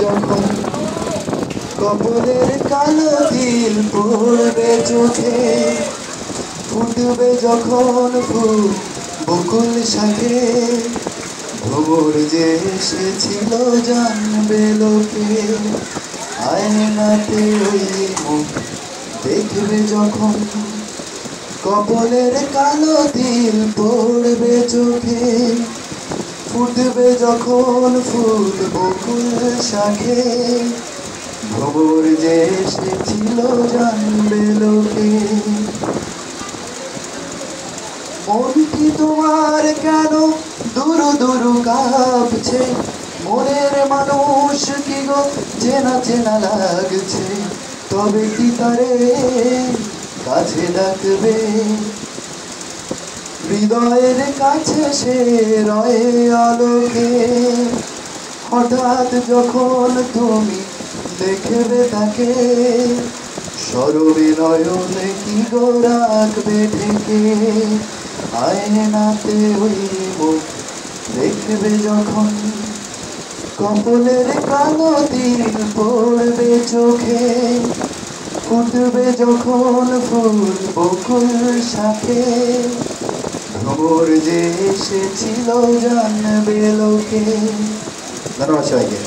যখন কপলের কালো দিল পড়বে চোখে, ফুটবে যখন ফুল বকুল সাথে ভোর যে এসেছিল জানবে লোকে, আয়নাতে ওই মুখ দেখবে যখন। কপলের কালো দিল পড়বে চোখে ফুটবে যখন ফুল বকুল শাখে। ভোর যে এসেছিল জানবে লোকে। মনটি তোমার কেন দুরু দুরু কাঁপছে? মনের মানুষ কি গো চেনা চেনা লাগছে? তবে কি তারে কাছে ডাকবে? হৃদয়ের কাছে সে রয়ে আলোকে। হঠাৎ যখন তুমি দেখবে তাকে সরবে নয়নে কি গো রাখবে আয়নাতে ওই মুখ দেখবে যখন, কপলের কালো দিন পড়বে চোখে। ফুটবে যখন ফুল বকুল শাখে খবর যে এসেছিল জানবে লোকে। ধন্যবাদ সবাইকে।